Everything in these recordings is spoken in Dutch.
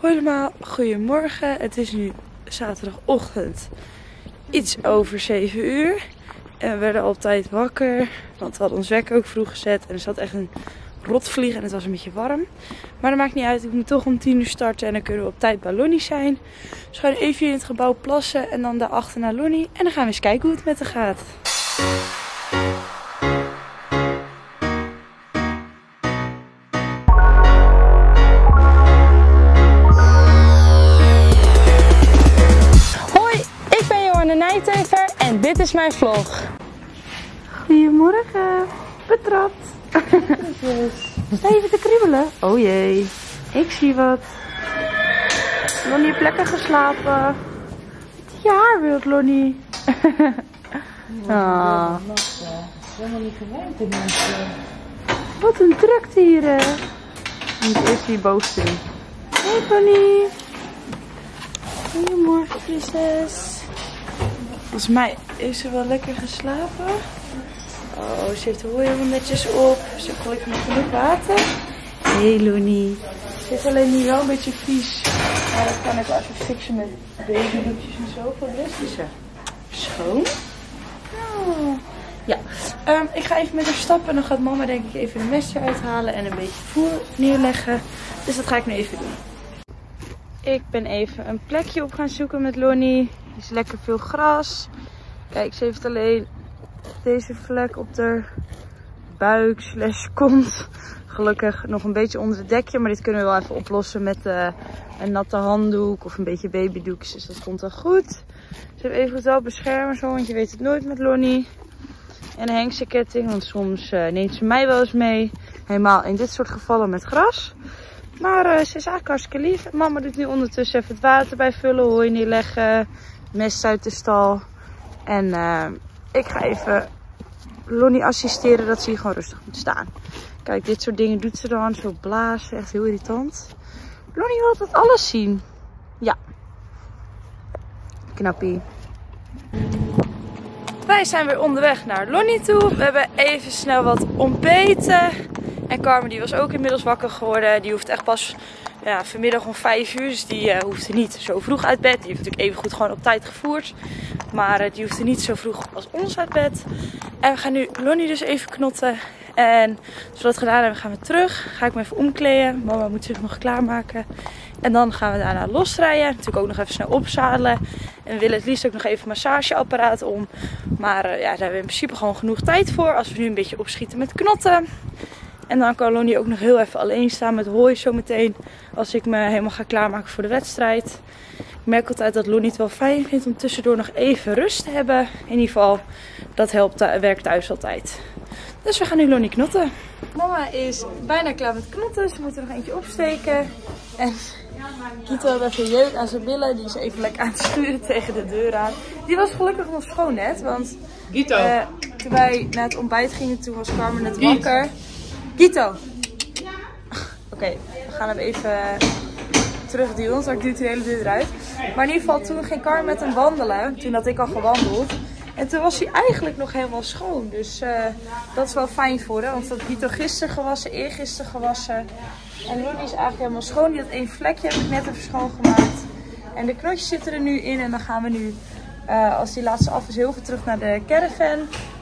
Hoi allemaal, goedemorgen. Het is nu zaterdagochtend iets over 7 uur. En we werden al op tijd wakker, want we hadden ons wekker ook vroeg gezet. En er zat echt een rotvlieg en het was een beetje warm. Maar dat maakt niet uit, ik moet toch om 10 uur starten en dan kunnen we op tijd bij Lonnie zijn. Dus we gaan even in het gebouw plassen en dan daarachter naar Lonnie. En dan gaan we eens kijken hoe het met haar gaat. Betrapt. Sta je even te kriebelen? Oh jee, ik zie wat. Lonnie heeft lekker geslapen. Wat je haar wilt, Lonnie. Ah, helemaal niet gewend in mensen. wat een drukte hier, hè. Ik moet eerst hier boven doen. Hey, Lonnie. Goedemorgen, prinses. Volgens mij heeft ze wel lekker geslapen. Oh, ze heeft de hooi helemaal netjes op. Ze gelukkig nog genoeg water. Hé, hey, Loenie. Ze is alleen nu wel een beetje vies. Maar dat kan ik wel even fixen met babydoekjes en zo. Voor de rest is ze schoon. Ja, Ehm, ik ga even met haar stappen en dan gaat mama denk ik even een mesje uithalen en een beetje voer neerleggen. Dus dat ga ik nu even doen. Ik ben even een plekje op gaan zoeken met Lonnie. Er is lekker veel gras. Kijk, ze heeft alleen deze vlek op de buik slash kont. Gelukkig nog een beetje onder het dekje. Maar dit kunnen we wel even oplossen met eh, een natte handdoek of een beetje babydoekjes. Dus dat komt wel goed. Ze heeft even wel beschermen zo, want je weet het nooit met Lonnie. En een hengsenketting, want soms eh, neemt ze mij wel eens mee. Helemaal in dit soort gevallen met gras. Maar eh, ze is eigenlijk hartstikke lief. Mama doet nu ondertussen even het water bij vullen, hooi neerleggen, mest uit de stal. En ik ga even Lonnie assisteren dat ze hier gewoon rustig moet staan. Kijk, dit soort dingen doet ze dan. Zo blazen, echt heel irritant. Lonnie wil dat alles zien. Ja. Knappie. Wij zijn weer onderweg naar Lonnie toe. We hebben even snel wat ontbeten. En Carmen die was ook inmiddels wakker geworden. Die hoeft echt pas ja, vanmiddag om 5 uur. Dus die uh, hoefde niet zo vroeg uit bed. Die heeft natuurlijk even goed gewoon op tijd gevoerd. Maar uh, die hoefde niet zo vroeg als ons uit bed. En we gaan nu Lonnie dus even knotten. En als we dat gedaan hebben gaan we terug. Ga ik me even omkleden. Mama moet zich nog klaarmaken. En dan gaan we daarna losrijden. Natuurlijk ook nog even snel opzadelen. En we willen het liefst ook nog even massageapparaat om. Maar uh, ja, daar hebben we in principe gewoon genoeg tijd voor. Als we nu een beetje opschieten met knotten. En dan kan Lonnie ook nog heel even alleen staan met hooi zometeen. Als ik me helemaal ga klaarmaken voor de wedstrijd. Ik merk altijd dat Lonnie het wel fijn vindt om tussendoor nog even rust te hebben. In ieder geval, dat helpt, werkt thuis altijd. Dus we gaan nu Lonnie knotten. Mama is bijna klaar met knotten. Ze moet er nog eentje opsteken. En Kito heeft even jeuk aan zijn billen. Die is even lekker aan het sturen tegen de deur aan. Die was gelukkig nog schoon net. Want uh, toen wij naar het ontbijt gingen, toen was Carmen net wakker. Gito! Oké, we gaan hem even terugduwen, want ik duwt de hele deur eruit. Maar in ieder geval, toen ging Carmen met hem wandelen. Toen had ik al gewandeld. En toen was hij eigenlijk nog helemaal schoon. Dus uh, dat is wel fijn voor hem. Want dat Gito gisteren gewassen, eergisteren gewassen. En Lonnie is eigenlijk helemaal schoon. Die had één vlekje, heb ik net even schoongemaakt. En de knotjes zitten er nu in. En dan gaan we nu, uh, als die laatste af is, heel veel terug naar de caravan.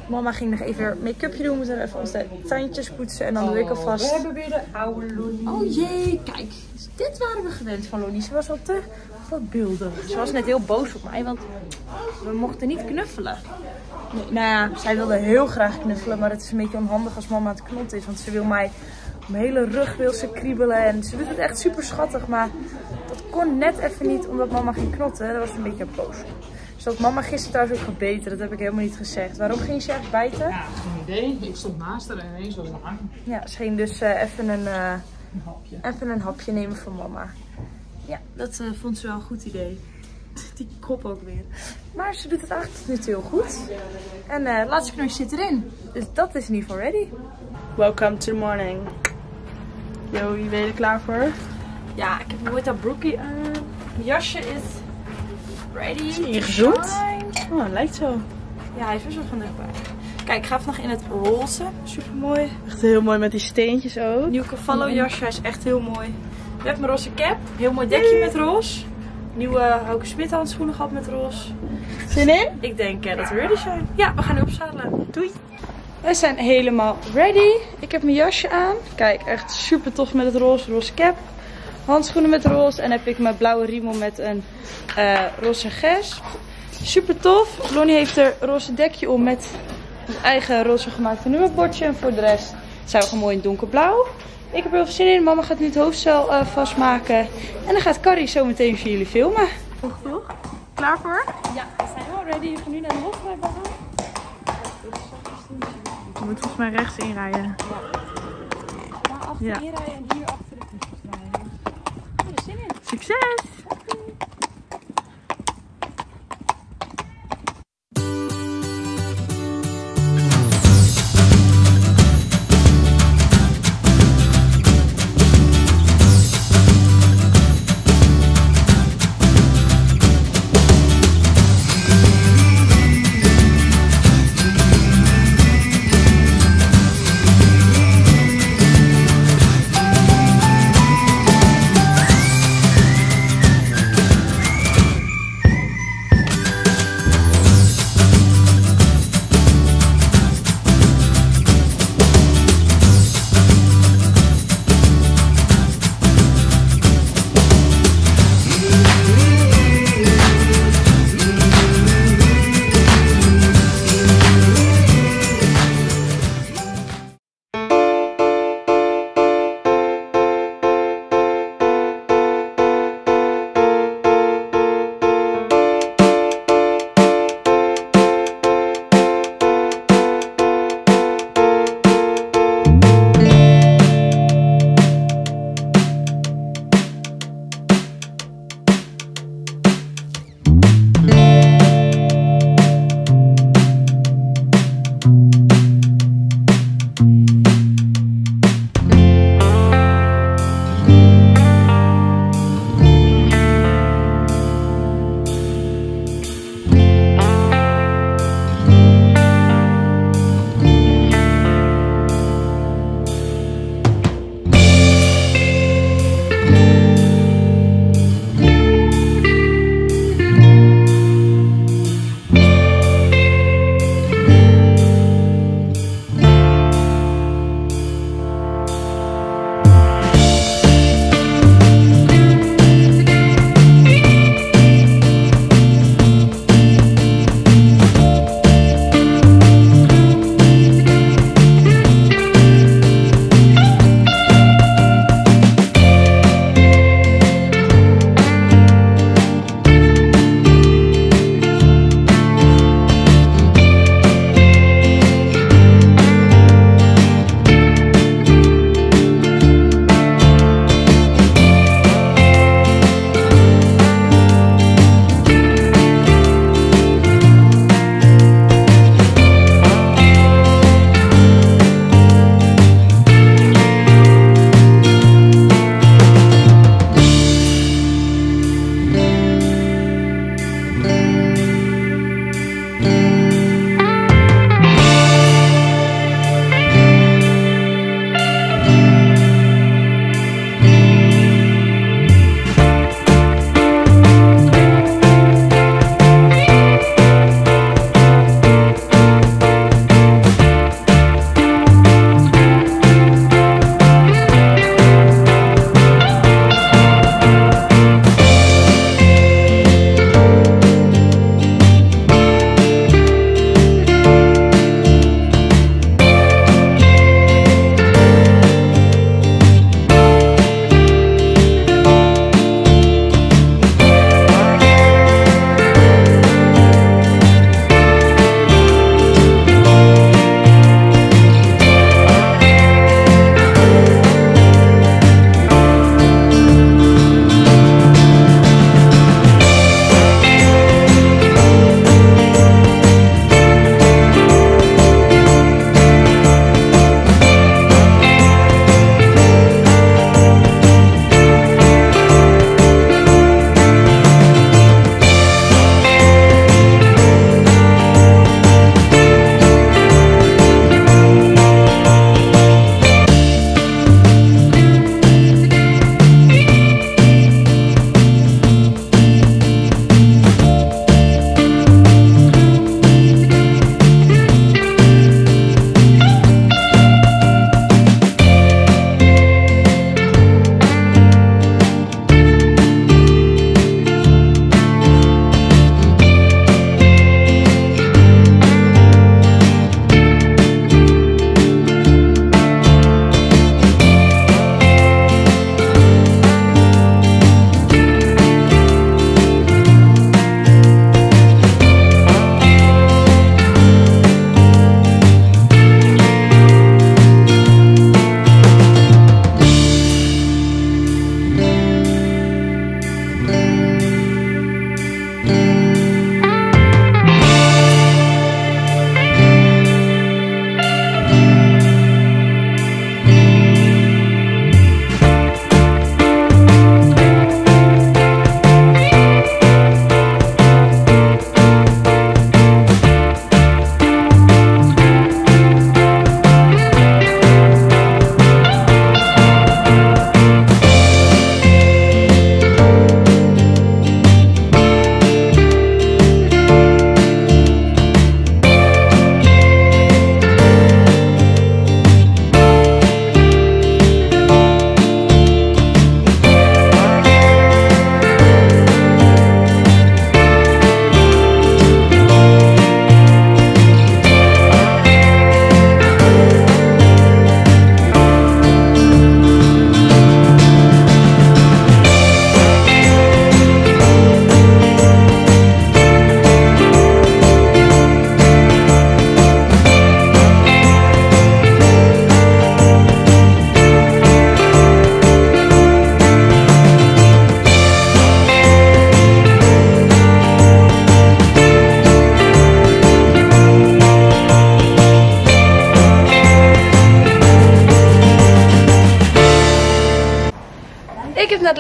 Mama ging nog even make-upje doen. We moeten even onze tandjes poetsen. En dan doe ik alvast... We hebben weer de oude Lonnie. Oh jee, kijk. Dus dit waren we gewend van Lonnie. Ze was wel te wat beeldig. Ze was net heel boos op mij, want we mochten niet knuffelen. Nee, nou ja, zij wilde heel graag knuffelen, maar het is een beetje onhandig als mama aan het knotten is. Want ze wil mij, mijn hele rug wil ze kriebelen en ze doet het echt super schattig. Maar dat kon net even niet, omdat mama ging knotten. Daar was ze een beetje boos Dus dat mama gisteren trouwens ook gebeten, dat heb ik helemaal niet gezegd. Waarom ging ze echt bijten? Ja, geen idee. Ik stond naast haar en ineens was het hang. Ja, ze ging dus uh, even, een, uh, Een hapje. even een hapje nemen voor mama. Ja, dat uh, vond ze wel een goed idee. Die kop ook weer. Maar ze doet het eigenlijk tot nu toe heel goed. En uh, het laatste knotje zit erin. Dus dat is in ieder geval ready. Welcome to the morning. Yo, je ben je er klaar voor? Ja, ik heb een mooie broekie aan. Mijn jasje is ready. Is gezoomd? Oh, lijkt zo. Ja, hij is wel van dichtbij. Kijk, ik ga vandaag in het roze. Super mooi. Echt heel mooi met die steentjes ook. Nieuw Cavallo jasje, hij is echt heel mooi. Met mijn roze cap. Heel mooi dekje met roze. Nieuwe Hauke Smit handschoenen gehad met roze. Zin in? Ik denk eh, dat we ready zijn. Ja, we gaan nu opzadelen. Doei. We zijn helemaal ready. Ik heb mijn jasje aan. Kijk, echt super tof met het roze, roze cap. Handschoenen met roze. En heb ik mijn blauwe riemel met een eh, roze gesp. Super tof. Lonnie heeft er roze dekje om met het eigen roze gemaakte nummerbordje. En voor de rest zijn we gewoon mooi in donkerblauw. Ik heb er heel veel zin in. Mama gaat nu het hoofdstel eh, vastmaken. En dan gaat Carrie zo meteen voor jullie filmen. Vroeg, vroeg. Klaar voor? Ja, we zijn wel ready. We gaan nu naar de hofrijbaan. Je moet volgens mij rechts inrijden. Ja. inrijden en hier Succes!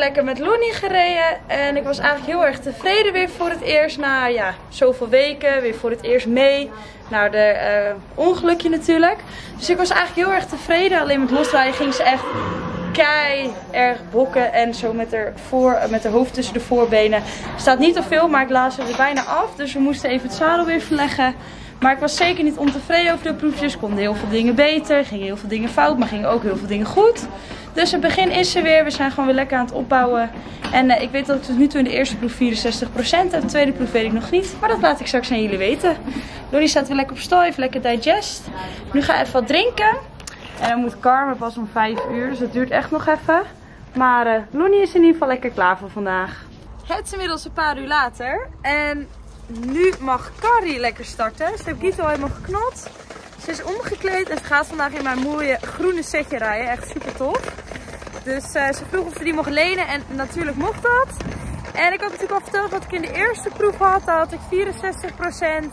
Lekker met Lonnie gereden. En ik was eigenlijk heel erg tevreden weer voor het eerst. Na ja, zoveel weken, weer voor het eerst mee. Nou, de eh, ongelukje natuurlijk. Dus ik was eigenlijk heel erg tevreden. Alleen met losrijden ging ze echt kei erg bokken. En zo met haar, voor, met haar hoofd tussen de voorbenen. Staat niet te veel, maar ik laat er bijna af. Dus we moesten even het zadel weer verleggen. Maar ik was zeker niet ontevreden over de proefjes. Konden heel veel dingen beter, gingen heel veel dingen fout, maar gingen ook heel veel dingen goed. Dus het begin is er weer. We zijn gewoon weer lekker aan het opbouwen. En uh, ik weet dat ik tot nu toe in de eerste proef 64% heb. De tweede proef weet ik nog niet. Maar dat laat ik straks aan jullie weten. Lori staat weer lekker op stal, heeft lekker digest. Nu ga ik even wat drinken. En dan moet Carmen pas om 5 uur. Dus dat duurt echt nog even. Maar uh, Lonnie is in ieder geval lekker klaar voor vandaag. Het is inmiddels een paar uur later. En nu mag Carrie lekker starten. Ze heeft Gito helemaal geknot. Ze is omgekleed en ze gaat vandaag in mijn mooie groene setje rijden. Echt super tof. Dus uh, ze vroeg of ze die mocht lenen en natuurlijk mocht dat. En ik had natuurlijk al verteld wat ik in de eerste proef had. Daar had ik 64%.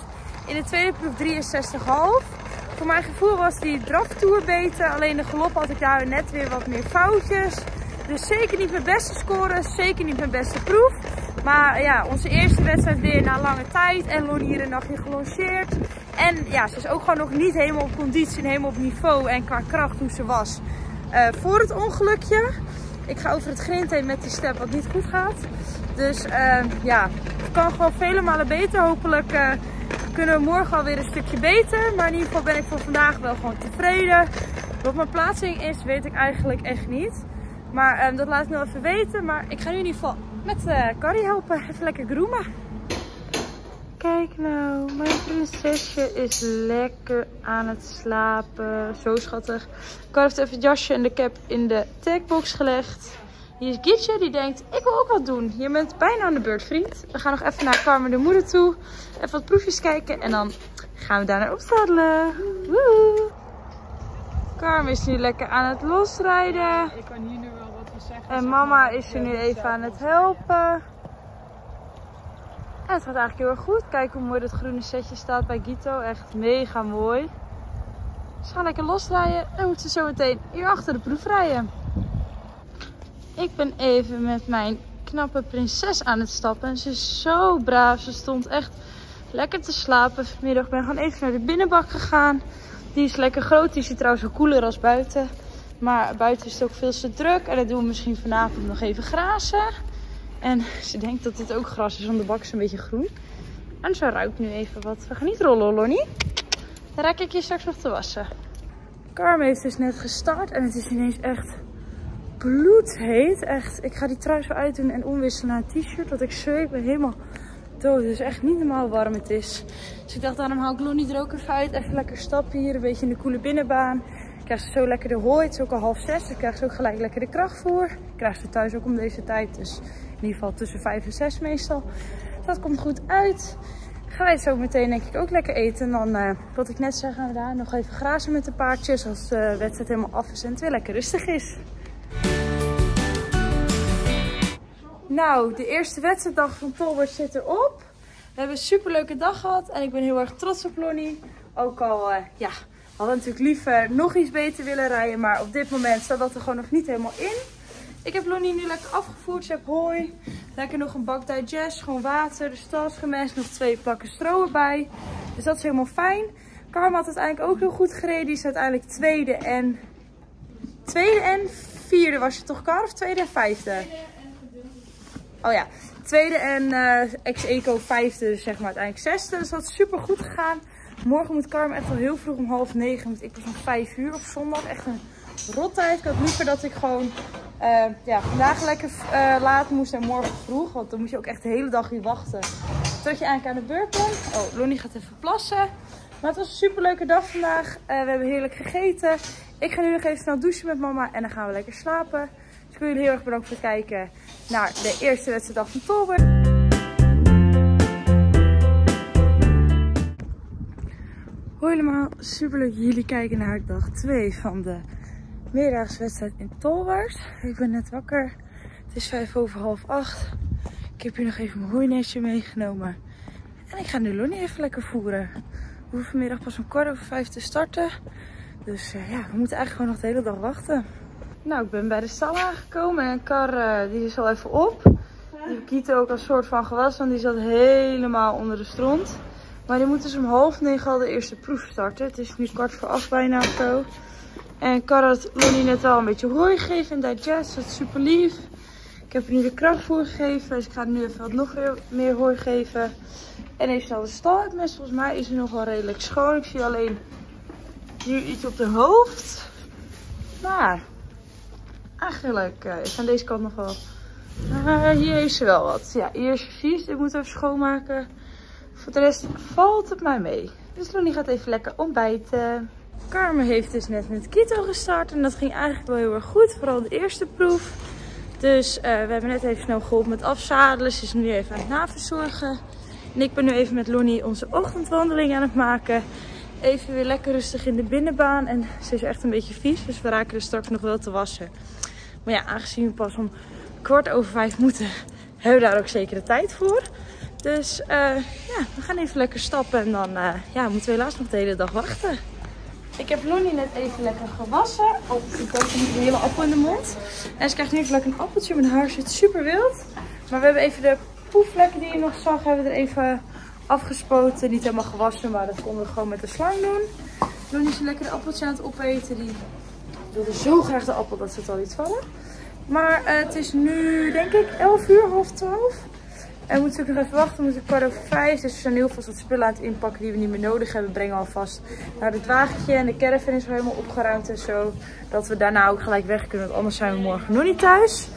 In de tweede proef 63,5. Voor mijn gevoel was die draftour beter. Alleen de galop had ik daar net weer wat meer foutjes. Dus zeker niet mijn beste score. Zeker niet mijn beste proef. Maar ja, onze eerste wedstrijd weer na lange tijd. En Lonnie hier een nachtje gelongeerd. En ja, ze is ook gewoon nog niet helemaal op conditie en helemaal op niveau en qua kracht hoe ze was uh, voor het ongelukje. Ik ga over het grind heen met die step wat niet goed gaat. Dus uh, ja, het kan gewoon vele malen beter. Hopelijk uh, kunnen we morgen alweer een stukje beter. Maar in ieder geval ben ik voor vandaag wel gewoon tevreden. Wat mijn plaatsing is, weet ik eigenlijk echt niet. Maar um, dat laat ik nog even weten. Maar ik ga nu in ieder geval met uh, Carrie helpen. Even lekker groemen. Kijk nou, mijn prinsesje is lekker aan het slapen. Zo schattig. Ik had even het jasje en de cap in de tagbox gelegd. Hier is Gietje, die denkt, ik wil ook wat doen. Je bent bijna aan de beurt, vriend. We gaan nog even naar Carmen de moeder toe. Even wat proefjes kijken en dan gaan we daarna opstadelen. Woe! Carmen is nu lekker aan het losrijden. Ik kan hier nu wel wat van zeggen. En mama is er nu even aan het helpen. En het gaat eigenlijk heel erg goed. Kijk hoe mooi dat groene setje staat bij Gito. Echt mega mooi. Ze gaan lekker losrijden. En moeten ze zo meteen hier achter de proef rijden. Ik ben even met mijn knappe prinses aan het stappen. En ze is zo braaf. Ze stond echt lekker te slapen vanmiddag. Ik ben gewoon even naar de binnenbak gegaan. Die is lekker groot. Die is trouwens wel koeler als buiten. Maar buiten is het ook veel te druk. En dat doen we misschien vanavond nog even grazen. En ze denkt dat dit ook gras is, want de bak is een beetje groen. En ze ruikt nu even wat. We gaan niet rollen, Lonnie. Dan raak ik je straks nog te wassen. Carmen heeft dus net gestart en het is ineens echt bloedheet. Echt, ik ga die trui zo uitdoen en omwisselen naar een t-shirt. Want ik zweet ben helemaal dood. Het is echt niet normaal warm het is. Dus ik dacht, daarom haal ik Lonnie er ook even uit. Even lekker stappen hier, een beetje in de koele binnenbaan. Krijg ze zo lekker de hooi. Het is ook al half zes. Ik krijg ze ook gelijk lekker de kracht voor. Ik krijg ze thuis ook om deze tijd. Dus in ieder geval tussen 5 en 6 meestal. Dat komt goed uit. Ga je zo meteen denk ik ook lekker eten. En dan, uh, wat ik net zei, gaan we daar nog even grazen met de paardjes. Als de wedstrijd helemaal af is en het weer lekker rustig is. Nou, de eerste wedstrijddag van Tolbert zit erop. We hebben een superleuke dag gehad. En ik ben heel erg trots op Lonnie. Ook al, uh, ja, hadden natuurlijk liever nog iets beter willen rijden. Maar op dit moment staat dat er gewoon nog niet helemaal in. Ik heb Lonnie nu lekker afgevoerd. Ze heeft hooi. Lekker nog een bak digest. Gewoon water. De stas gemest. Nog twee plakken stro erbij. Dus dat is helemaal fijn. Karma had uiteindelijk ook heel goed gereden. Die is uiteindelijk tweede en... Tweede en vierde was je toch, Kar? Of tweede en vijfde? Oh ja. Tweede en uh, ex-eco vijfde, dus zeg maar uiteindelijk zesde. Dus dat is super goed gegaan. Morgen moet Karma echt al heel vroeg om half negen. Want ik was om vijf uur op zondag. Echt een rottijd. Ik had liever dat ik gewoon uh, ja, vandaag lekker uh, laat moest en morgen vroeg. Want dan moet je ook echt de hele dag hier wachten. Tot je eigenlijk aan de beurt bent. Oh, Lonnie gaat even plassen. Maar het was een super leuke dag vandaag. Uh, we hebben heerlijk gegeten. Ik ga nu nog even snel douchen met mama. En dan gaan we lekker slapen. Dus ik wil jullie heel erg bedanken voor het kijken naar de eerste wedstrijddag van Tolbert. Hoi allemaal, super leuk jullie kijken naar dag 2 van de middagswedstrijd in Tolwart. Ik ben net wakker. Het is vijf over half acht. Ik heb hier nog even mijn hooinestje meegenomen. En ik ga nu Lonnie even lekker voeren. We hoeven vanmiddag pas om kwart over vijf te starten. Dus uh, ja, we moeten eigenlijk gewoon nog de hele dag wachten. Nou, ik ben bij de stal aangekomen en Kar eh, die is al even op. Die Kito ook als soort van gewas, want die zat helemaal onder de stront. Maar die moet dus om half negen al de eerste proef starten. Het is nu kwart voor acht bijna of zo. En Kar had Lonnie net al een beetje hooi gegeven en digest, dat is super lief. Ik heb er nu de krachtvoer gegeven, dus ik ga nu even wat nog weer meer hooi geven. En even snel de stal uitmesten. Volgens mij is hij nog wel redelijk schoon. Ik zie alleen nu iets op de hoofd. Maar eigenlijk uh, is aan deze kant nog wel. Uh, hier is er wel wat. Ja, hier is vies. Ik moet even schoonmaken. Voor de rest valt het mij mee. Dus Lonnie gaat even lekker ontbijten. Carmen heeft dus net met Kito gestart. En dat ging eigenlijk wel heel erg goed. Vooral de eerste proef. Dus uh, we hebben net even snel geholpen met afzadelen. Ze is nu even aan het naverzorgen. En ik ben nu even met Lonnie onze ochtendwandeling aan het maken. Even weer lekker rustig in de binnenbaan. En ze is echt een beetje vies. Dus we raken er straks nog wel te wassen. Maar ja, aangezien we pas om kwart over vijf moeten, hebben we daar ook zeker de tijd voor. Dus uh, ja, we gaan even lekker stappen. En dan uh, ja, moeten we helaas nog de hele dag wachten. Ik heb Lonnie net even lekker gewassen. Oh, ik heb niet een hele appel in de mond. En ze krijgt nu even lekker een appeltje. Mijn haar zit super wild. Maar we hebben even de poefvlekken die je nog zag, hebben we er even afgespoten. Niet helemaal gewassen, maar dat konden we gewoon met de slang doen. Lonnie is lekker appeltje aan het opeten. Die wilde zo graag de appel dat ze het al liet vallen. Maar uh, het is nu denk ik 11 uur, half 12. En we moeten ook nog even wachten, we moeten kwart over vijf. Dus we zijn heel vast wat spullen aan het inpakken die we niet meer nodig hebben. Brengen alvast naar het wagentje en de caravan is al helemaal opgeruimd en zo. Dat we daarna ook gelijk weg kunnen, want anders zijn we morgen nog niet thuis.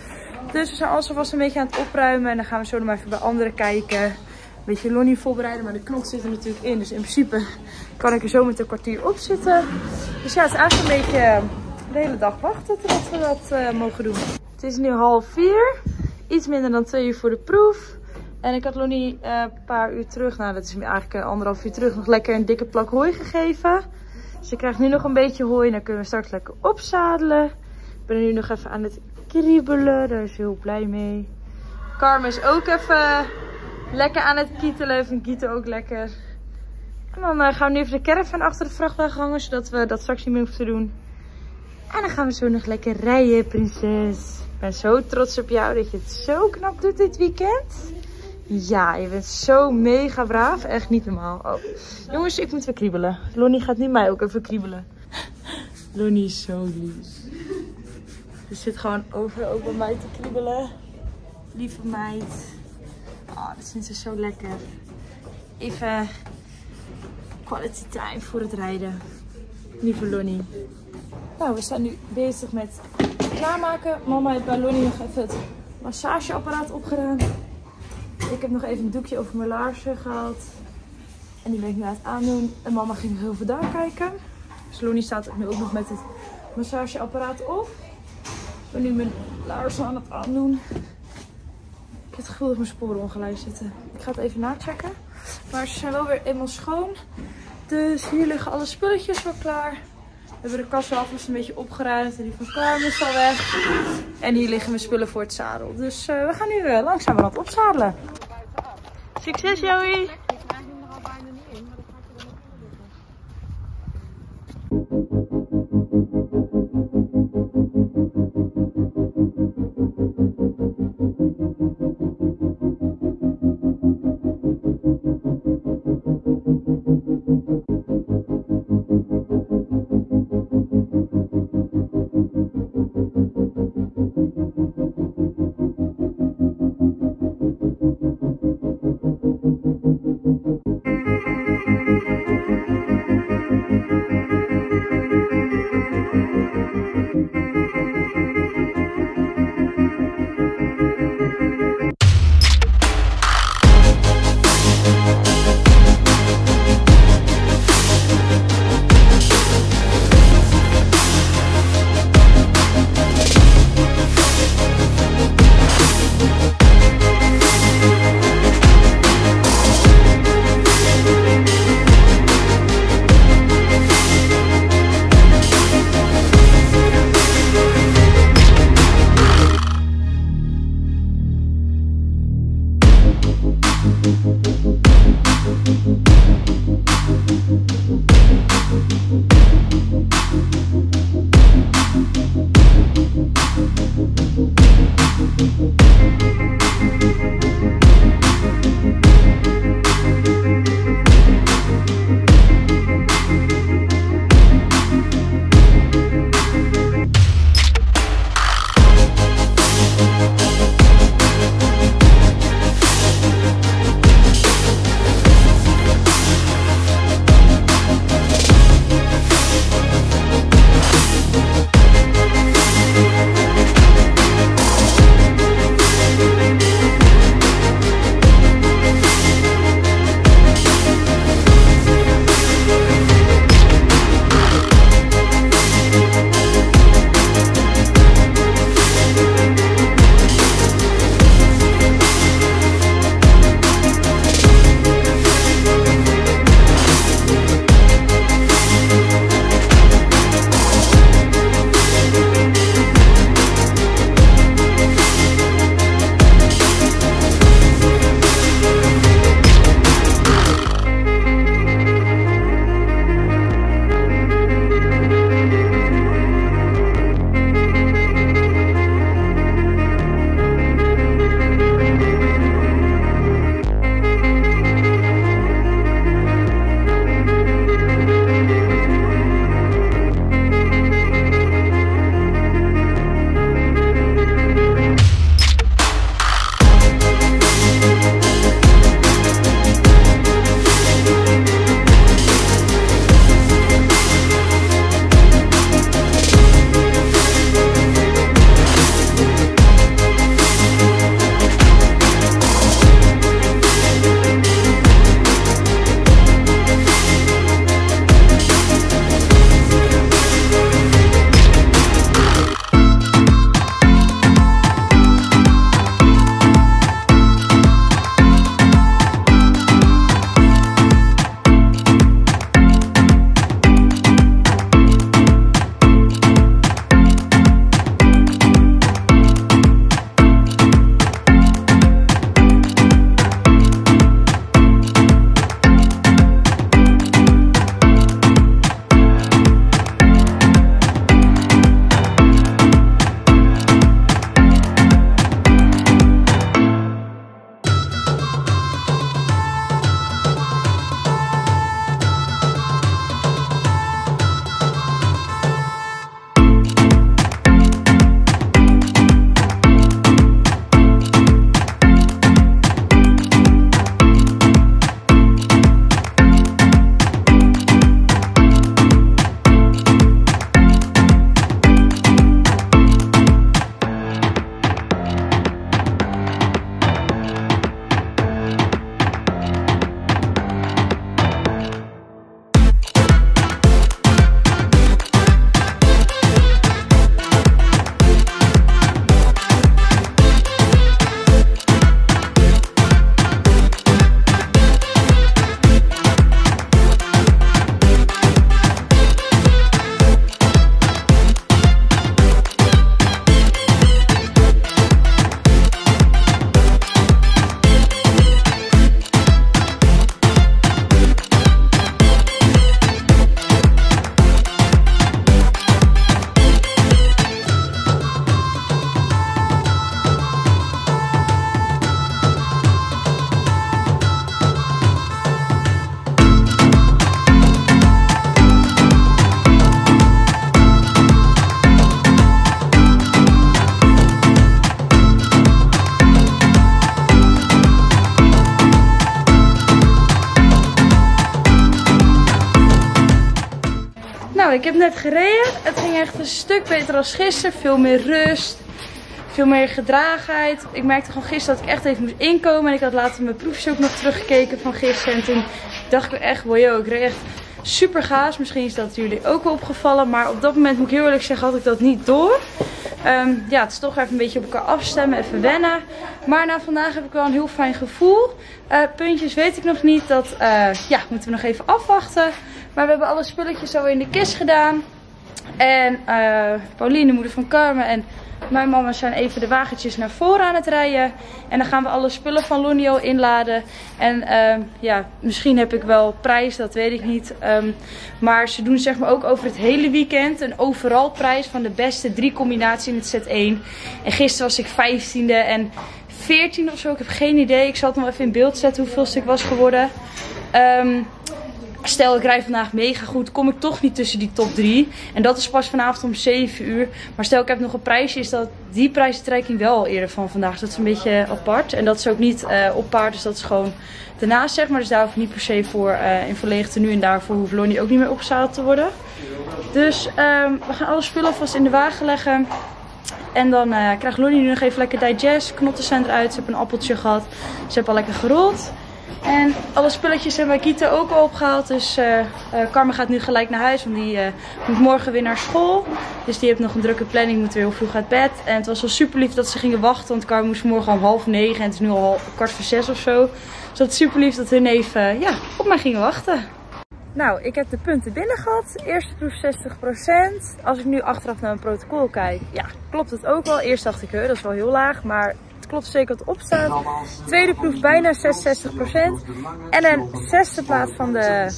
Dus we zijn alles alvast een beetje aan het opruimen. En dan gaan we zo nog maar even bij anderen kijken. Een beetje Lonnie voorbereiden, maar de knop zit er natuurlijk in. Dus in principe kan ik er zo met een kwartier op zitten. Dus ja, het is eigenlijk een beetje de hele dag wachten totdat we dat uh, mogen doen. Het is nu half vier. Iets minder dan twee uur voor de proef. En ik had Lonnie uh, een paar uur terug, nou dat is eigenlijk anderhalf uur terug, nog lekker een dikke plak hooi gegeven. Dus ik krijg nu nog een beetje hooi en dan kunnen we straks lekker opzadelen. Ik ben nu nog even aan het kriebelen, daar is ze heel blij mee. Carmen is ook even lekker aan het kietelen, vindt Kieten ook lekker. En dan uh, gaan we nu even de caravan achter de vrachtwagen hangen, zodat we dat straks niet meer hoeven te doen. En dan gaan we zo nog lekker rijden, prinses. Ik ben zo trots op jou dat je het zo knap doet dit weekend. Ja, je bent zo mega braaf. Echt niet normaal. Oh. Jongens, ik moet weer kriebelen. Lonnie gaat nu mij ook even kriebelen. Lonnie is zo lief. Ze zit gewoon over ook mij te kriebelen. Lieve meid. Oh, dat vindt ze zo lekker. Even quality time voor het rijden. Lieve Lonnie. Nou, we zijn nu bezig met klaarmaken. Mama heeft bij Lonnie nog even het massageapparaat opgedaan. Ik heb nog even een doekje over mijn laarzen gehaald. En die ben ik nu aan het aandoen. En mama ging heel veel daar kijken. Dus staat nu ook nog met het massageapparaat op. Ik ben nu mijn laarzen aan het aandoen. Ik heb het gevoel dat mijn sporen ongelijk zitten. Ik ga het even nachecken. Maar ze zijn wel weer eenmaal schoon. Dus hier liggen alle spulletjes wel klaar. Hebben de kassenafwas een beetje opgeruimd. En die van Carmen is al weg. En hier liggen mijn spullen voor het zadel. Dus uh, we gaan nu uh, langzaam wat opzadelen. Succes Joey! Ik heb net gereden. Het ging echt een stuk beter dan gisteren. Veel meer rust. Veel meer gedragenheid. Ik merkte gewoon gisteren dat ik echt even moest inkomen. En ik had later mijn ook nog teruggekeken van gisteren. En toen dacht ik echt, wow, ik reed echt super gaas. Misschien is dat jullie ook wel opgevallen. Maar op dat moment moet ik heel eerlijk zeggen, had ik dat niet door. Ehm, ja, het is toch even een beetje op elkaar afstemmen, even wennen. Maar na vandaag heb ik wel een heel fijn gevoel. Eh, puntjes weet ik nog niet. Dat eh, ja, moeten we nog even afwachten. Maar we hebben alle spulletjes zo in de kist gedaan. En uh, Pauline, de moeder van Carmen en mijn mama zijn even de wagentjes naar voren aan het rijden. En dan gaan we alle spullen van Lonio inladen. En uh, ja, misschien heb ik wel prijs, dat weet ik niet. Um, maar ze doen zeg maar ook over het hele weekend een overal prijs van de beste drie combinatie in het set 1. En gisteren was ik 15e en 14 of zo. Ik heb geen idee. Ik zal het nog even in beeld zetten hoeveel ik was geworden. Um, Stel, ik rijd vandaag mega goed, kom ik toch niet tussen die top 3. En dat is pas vanavond om 7 uur. Maar stel, ik heb nog een prijsje, is dat die prijstrekking wel eerder van vandaag. Dat is een beetje apart. En dat is ook niet uh, op paard, dus dat is gewoon daarnaast zeg maar. Dus daar hoef niet per se voor uh, in volledig tenue. En daarvoor hoeft Lonnie ook niet meer opgezadeld te worden. Dus um, we gaan alle spullen vast in de wagen leggen. En dan krijgt Lonnie nu nog even lekker digest. Knotten eruit, ze hebben een appeltje gehad. Ze hebben al lekker gerold. En alle spulletjes hebben Kita ook al opgehaald. Dus uh, uh, Carmen gaat nu gelijk naar huis. Want die uh, moet morgen weer naar school. Dus die heeft nog een drukke planning. Moet weer heel vroeg uit bed. En het was wel super lief dat ze gingen wachten. Want Carmen moest morgen om half negen. En het is nu al kwart voor zes of zo. Dus dat is super lief dat hun even ja, op mij gingen wachten. Nou, ik heb de punten binnen gehad. Eerste proef 60%. Als ik nu achteraf naar mijn protocol kijk, ja, klopt het ook wel. Eerst dacht ik, dat is wel heel laag. Maar klopt zeker wat op staat. Tweede proef bijna 66%. En een zesde plaats van de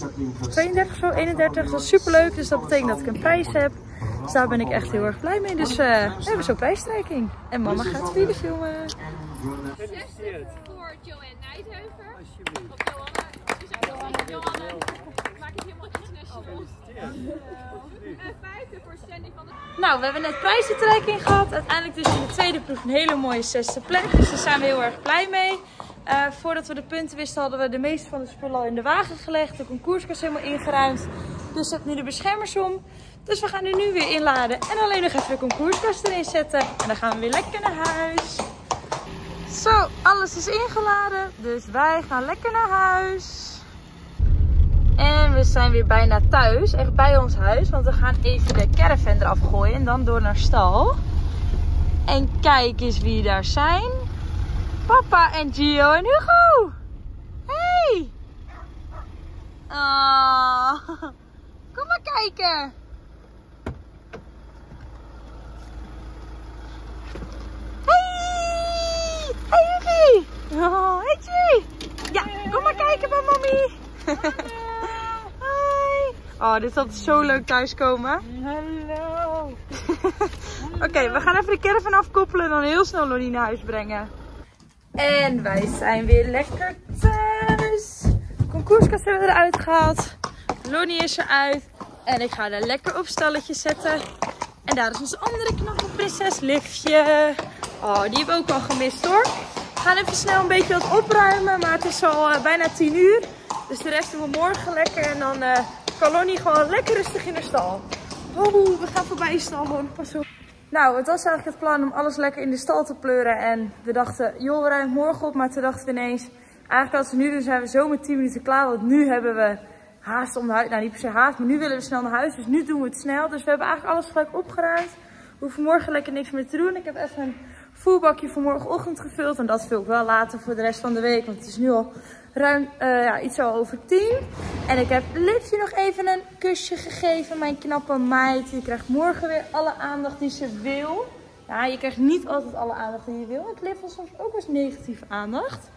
32 zo, 31. Dat is super leuk. Dus dat betekent dat ik een prijs heb. Dus daar ben ik echt heel erg blij mee. Dus uh, we hebben zo'n prijsstrijking. En mama gaat video filmen. Gefeliciteerd. Voor Joanne Nijtheuver. Alsjeblieft. Of. Johanna. Ik maak het helemaal international. En vijfde voor Sandy van de... Nou, we hebben net prijsentrekking gehad. Uiteindelijk dus in de tweede proef een hele mooie zesde plek. Dus daar zijn we heel erg blij mee. Uh, voordat we de punten wisten hadden we de meeste van de spullen al in de wagen gelegd. De concourskast helemaal ingeruimd. Dus zet nu de beschermers om. Dus we gaan die nu weer inladen. En alleen nog even de concourskast erin zetten. En dan gaan we weer lekker naar huis. Zo, alles is ingeladen. Dus wij gaan lekker naar huis. En we zijn weer bijna thuis, echt bij ons huis. Want we gaan even de caravan eraf gooien en dan door naar stal. En kijk eens wie daar zijn. Papa en Gio en Hugo. Hey! Oh. Kom maar kijken. Hey! Hey Hugo! Oh, hey G! Ja, kom maar kijken bij mommy. Oh, dit is altijd zo leuk thuiskomen. Hallo. Oké, okay, we gaan even de caravan afkoppelen en dan heel snel Lonnie naar huis brengen. En wij zijn weer lekker thuis. Concourskast hebben we eruit gehaald. Lonnie is eruit. En ik ga er lekker op stalletje zetten. En daar is onze andere knappe prinses Liefje. Oh, die hebben we ook al gemist hoor. We gaan even snel een beetje wat opruimen. Maar het is al uh, bijna 10 uur. Dus de rest doen we morgen lekker. En dan uh, kan Lonnie gewoon lekker rustig in de stal. Oh, we gaan voorbij de stal hoor. Pas op. Nou, het was eigenlijk het plan om alles lekker in de stal te pleuren. En we dachten, joh, we ruimen morgen op. Maar toen dachten we ineens, eigenlijk als we nu doen, zijn we zo met 10 minuten klaar. Want nu hebben we haast om de huis. Nou, niet per se haast, maar nu willen we snel naar huis. Dus nu doen we het snel. Dus we hebben eigenlijk alles gelijk opgeruimd. We hoeven morgen lekker niks meer te doen. Ik heb even een voerbakje voor morgenochtend gevuld. En dat vul ik wel later voor de rest van de week. Want het is nu al ruim uh, ja, iets over tien. En ik heb Livje nog even een kusje gegeven. Mijn knappe meid. Die krijgt morgen weer alle aandacht die ze wil. Ja, je krijgt niet altijd alle aandacht die je wil. Het Liv wil soms ook eens negatieve aandacht.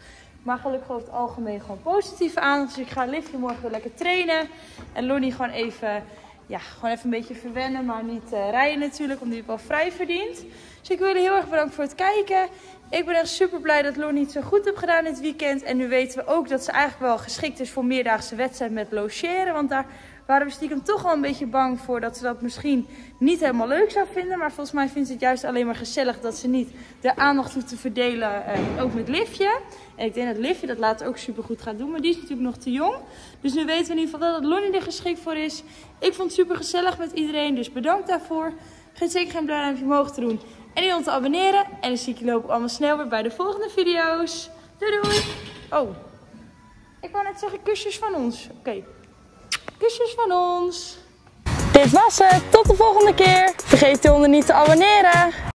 Maar gelukkig over het algemeen gewoon positieve aandacht. Dus ik ga Livje morgen weer lekker trainen. En Lonnie gewoon even, ja, gewoon even een beetje verwennen. Maar niet uh, rijden natuurlijk, omdat hij wel vrij verdient. Dus ik wil jullie heel erg bedanken voor het kijken. Ik ben echt super blij dat Lonnie het zo goed heeft gedaan dit weekend. En nu weten we ook dat ze eigenlijk wel geschikt is voor meerdaagse wedstrijd met logeren. Want daar waren we stiekem toch wel een beetje bang voor dat ze dat misschien niet helemaal leuk zou vinden. Maar volgens mij vindt ze het juist alleen maar gezellig dat ze niet de aandacht hoeft te verdelen, eh, ook met Livje. En ik denk dat Livje dat later ook super goed gaat doen, maar die is natuurlijk nog te jong. Dus nu weten we in ieder geval dat Lonnie er geschikt voor is. Ik vond het super gezellig met iedereen, dus bedankt daarvoor. Vergeet zeker geen duimpje omhoog te doen en je om te abonneren. En dan zie ik jullie ook allemaal snel weer bij de volgende video's. Doei doei! Oh, ik wou net zeggen kusjes van ons. Oké, kusjes van ons. Dit was het. Tot de volgende keer. Vergeet hieronder niet te abonneren.